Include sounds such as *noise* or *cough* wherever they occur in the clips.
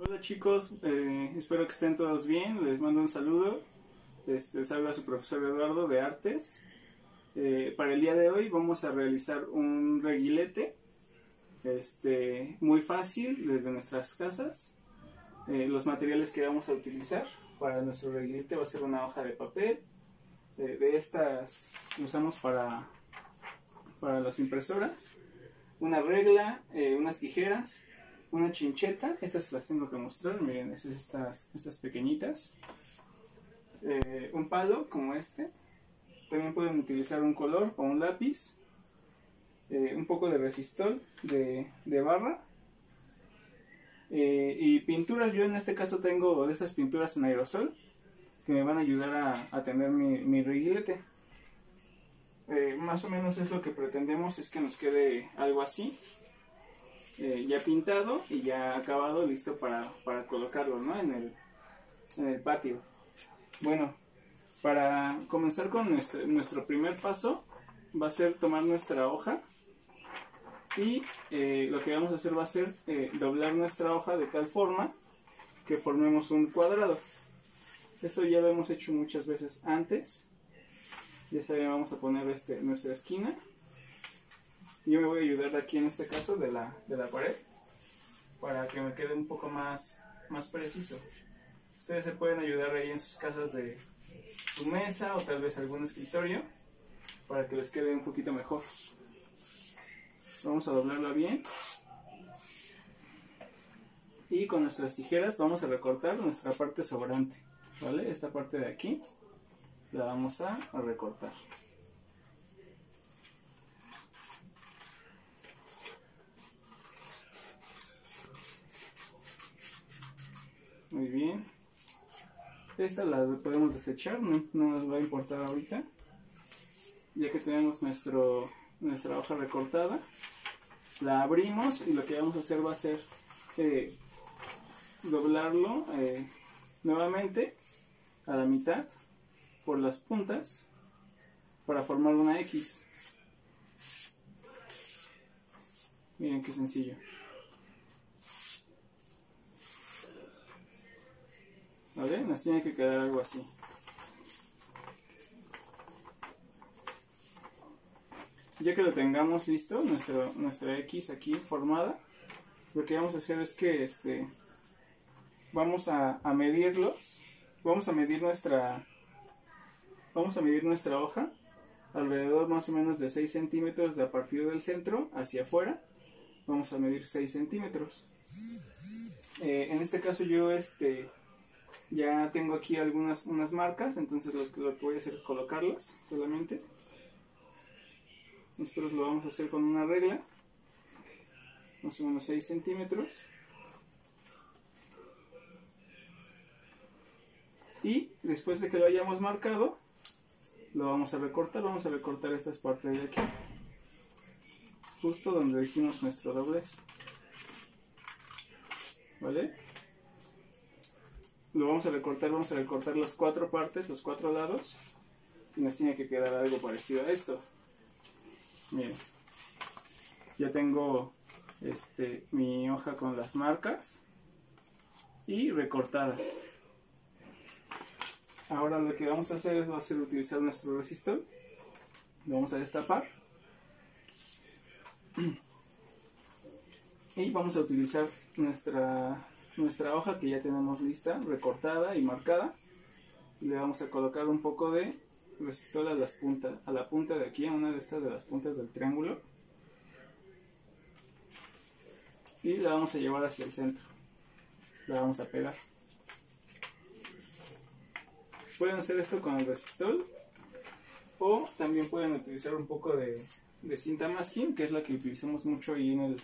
Hola chicos, eh, espero que estén todos bien, les mando un saludo. Este, a su profesor Eduardo de Artes. Eh, para el día de hoy vamos a realizar un reguilete este, muy fácil desde nuestras casas. Eh, los materiales que vamos a utilizar para nuestro reguilete va a ser una hoja de papel. de estas usamos para, para las impresoras. Una regla, unas tijeras una chincheta, estas las tengo que mostrar, miren, estas, estas, estas pequeñitas, eh, un palo como este, también pueden utilizar un color o un lápiz, eh, un poco de resistol de, barra, eh, y pinturas, yo en este caso tengo de estas pinturas en aerosol, que me van a ayudar a, a tener mi, mi reguilete. más o menos es lo que pretendemos, es que nos quede algo así. Eh, ya pintado y ya acabado, listo para, colocarlo en, el, en el patio. Bueno, para comenzar con nuestro, nuestro primer paso va a ser tomar nuestra hoja y eh, lo que vamos a hacer va a ser eh, doblar nuestra hoja de tal forma que formemos un cuadrado. Esto ya lo hemos hecho muchas veces antes. Ya saben, vamos a poner este, nuestra esquina yo me voy a ayudar aquí en este caso de la, de la pared para que me quede un poco más, más preciso. Ustedes se pueden ayudar ahí en sus casas de su mesa o tal vez algún escritorio para que les quede un poquito mejor. Vamos a doblarla bien. Y con nuestras tijeras vamos a recortar nuestra parte sobrante. ¿Vale? Esta parte de aquí la vamos a recortar. Muy bien. Esta la podemos desechar, no, nos va a importar ahorita. Ya que tenemos nuestro, nuestra hoja recortada. La abrimos y lo que vamos a hacer va a ser eh, doblarlo eh, nuevamente a la mitad por las puntas para formar una X. Miren qué sencillo. ¿Vale? Nos tiene que quedar algo así. Ya que lo tengamos listo, nuestro, nuestra X aquí formada, lo que vamos a hacer es que este, vamos a, a medirlos, vamos a medir nuestra, vamos a medir nuestra hoja alrededor más o menos de 6 centímetros de a partir del centro hacia afuera vamos a medir 6 centímetros eh, en este caso yo este ya tengo aquí algunas unas marcas, entonces lo, que voy a hacer es colocarlas solamente. Nosotros lo vamos a hacer con una regla, más o menos 6 centímetros. Y después de que lo hayamos marcado, lo vamos a recortar, vamos a recortar estas partes de aquí, justo donde hicimos nuestro doblez. ¿Vale? Lo vamos a recortar, vamos a recortar las cuatro partes, los cuatro lados, y nos tiene que quedar algo parecido a esto. Miren, ya tengo este, mi hoja con las marcas y recortada. Ahora lo que vamos a hacer es va a ser utilizar nuestro resistor. Lo vamos a destapar. *clears throat* Y vamos a utilizar nuestra nuestra hoja que ya tenemos lista, recortada y marcada. Le vamos a colocar un poco de resistor a, las puntas, a la punta de aquí, a una de estas de las puntas del triángulo. Y la vamos a llevar hacia el centro. La vamos a pegar. Pueden hacer esto con el resistor o también pueden utilizar un poco de, cinta masking, que es la que utilizamos mucho ahí en el,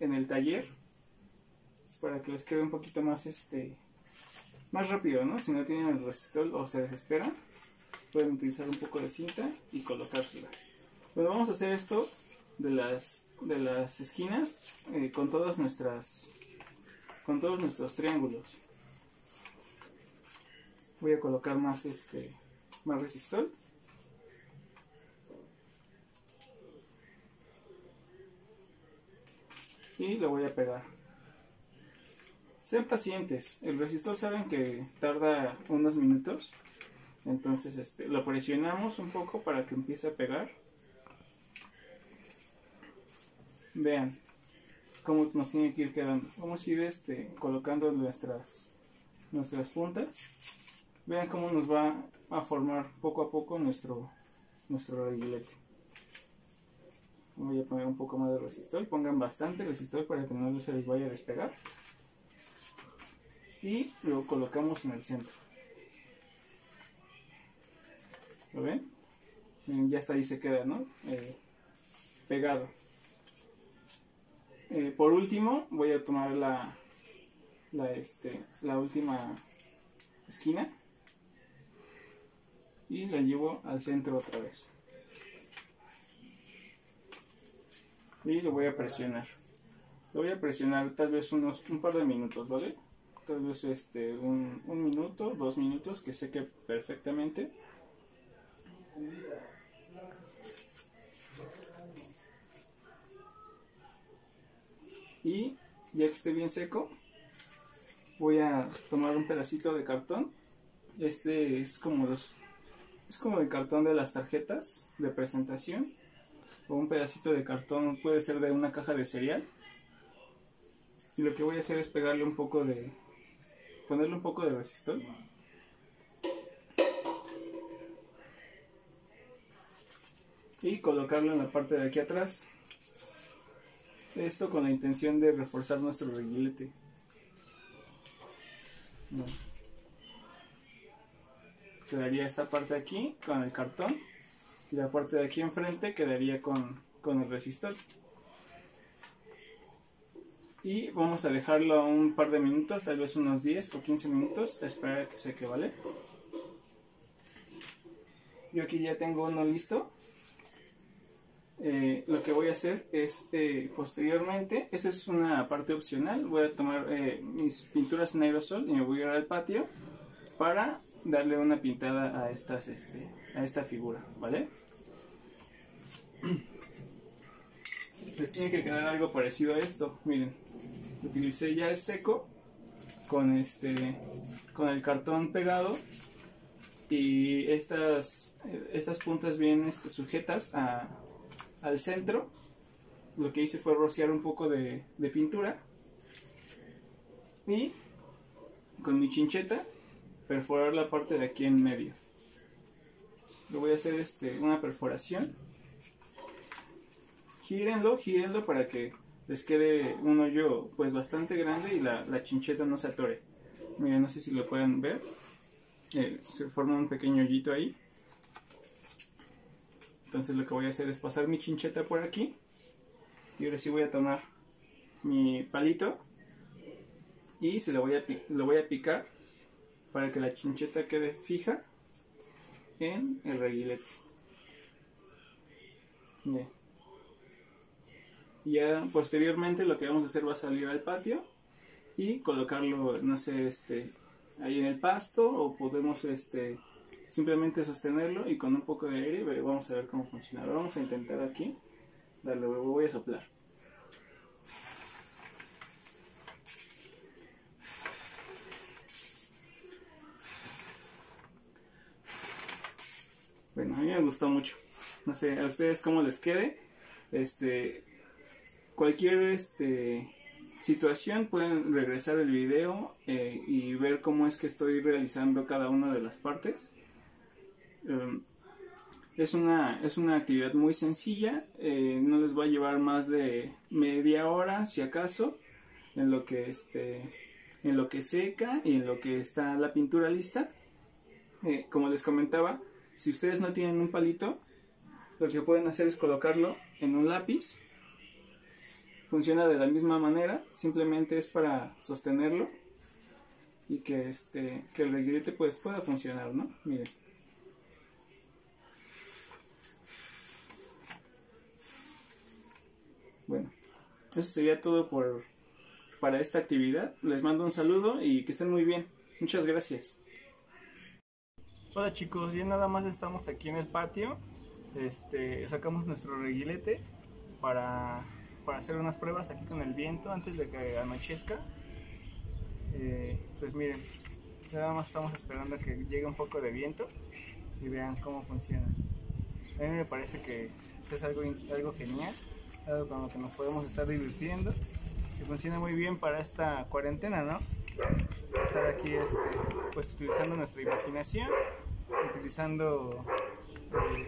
en el taller para que les quede un poquito más este más rápido, ¿no? Si no tienen el resistor o se desesperan, pueden utilizar un poco de cinta y colocársela. Bueno, vamos a hacer esto de las de las esquinas eh, con todas nuestras con todos nuestros triángulos. Voy a colocar más este más resistor. Y lo voy a pegar sean pacientes. El resistor saben que tarda unos minutos. Entonces este, lo presionamos un poco para que empiece a pegar. Vean cómo nos tiene que ir quedando. Vamos a ir este, colocando nuestras, nuestras puntas. Vean cómo nos va a formar poco a poco nuestro, nuestro reguilete. Voy a poner un poco más de resistor. Pongan bastante resistor para que no se les vaya a despegar. Y lo colocamos en el centro. ¿Lo ven? Ya está ahí se queda, ¿no? Eh, pegado. Eh, por último, voy a tomar la, la, este, la última esquina y la llevo al centro otra vez. Y lo voy a presionar. Lo voy a presionar tal vez unos un par de minutos, ¿vale? Tal vez este un, un minuto, dos minutos que seque perfectamente. Y ya que esté bien seco, voy a tomar un pedacito de cartón. Este es como los es como el cartón de las tarjetas de presentación o un pedacito de cartón, puede ser de una caja de cereal. Y lo que voy a hacer es pegarle un poco de ponerle un poco de resistor. Y colocarlo en la parte de aquí atrás esto con la intención de reforzar nuestro reguilete. Quedaría esta parte aquí con el cartón y la parte de aquí enfrente quedaría con, con el resistor. Y vamos a dejarlo un par de minutos, tal vez unos 10 o 15 minutos, a esperar a que seque, ¿vale? Yo aquí ya tengo uno listo. Eh, lo que voy a hacer es eh, posteriormente, esa es una parte opcional, voy a tomar eh, mis pinturas en aerosol y me voy a ir al patio para darle una pintada a, estas, este, a esta figura, ¿vale? *clears throat* Les tiene que quedar algo parecido a esto, miren, utilicé ya el seco con, este, con el cartón pegado y estas, estas puntas bien este, sujetas a al centro, lo que hice fue rociar un poco de, pintura y con mi chincheta perforar la parte de aquí en medio. Le voy a hacer este, una perforación. Gírenlo, gírenlo para que les quede un hoyo pues bastante grande y la, chincheta no se atore. Miren, no sé si lo pueden ver. Eh, se forma un pequeño hoyito ahí. Entonces lo que voy a hacer es pasar mi chincheta por aquí. Y ahora sí voy a tomar mi palito. Y se lo voy a, lo voy a picar para que la chincheta quede fija en el reguilete. Bien. Y ya posteriormente lo que vamos a hacer va a salir al patio y colocarlo, no sé, este, ahí en el pasto o podemos, este, simplemente sostenerlo y con un poco de aire vamos a ver cómo funciona. vamos a intentar aquí, darle, voy a soplar. Bueno, a mí me gustó mucho. No sé, a ustedes cómo les quede. Este, cualquier este, situación pueden regresar el video eh, y ver cómo es que estoy realizando cada una de las partes. Em, es, una, es una actividad muy sencilla, eh, no les va a llevar más de media hora, si acaso, en lo que, este, en lo que seca y en lo que está la pintura lista. Eh, como les comentaba, si ustedes no tienen un palito, lo que pueden hacer es colocarlo en un lápiz. Funciona de la misma manera, simplemente es para sostenerlo y que, este, que el reguilete pues, pueda funcionar, ¿no? Miren. Bueno, eso sería todo por para esta actividad. Les mando un saludo y que estén muy bien. Muchas gracias. Hola chicos, ya nada más estamos aquí en el patio. Este, sacamos nuestro reguilete para, para hacer unas pruebas aquí con el viento antes de que anochezca. Eh, pues miren, nada más estamos esperando a que llegue un poco de viento y vean cómo funciona. A mí me parece que es algo, algo genial, algo con lo que nos podemos estar divirtiendo y funciona muy bien para esta cuarentena, ¿no? Estar aquí este, pues utilizando nuestra imaginación, utilizando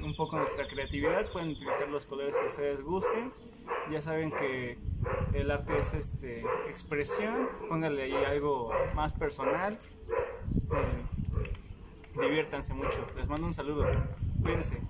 un poco nuestra creatividad, pueden utilizar los colores que ustedes gusten. Ya saben que el arte es este, expresión, pónganle ahí algo más personal. Eh, diviértanse mucho. Les mando un saludo. Cuídense.